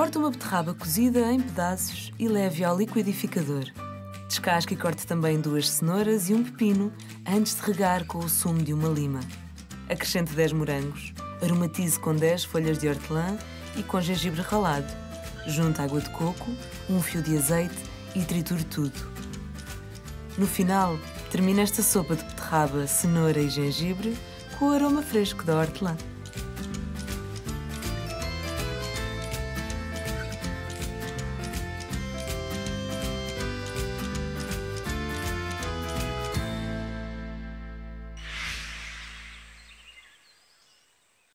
Corte uma beterraba cozida em pedaços e leve ao liquidificador. Descasque e corte também duas cenouras e um pepino antes de regar com o sumo de uma lima. Acrescente 10 morangos, aromatize com 10 folhas de hortelã e com gengibre ralado. Junte água de coco, um fio de azeite e triture tudo. No final, termine esta sopa de beterraba, cenoura e gengibre com o aroma fresco da hortelã.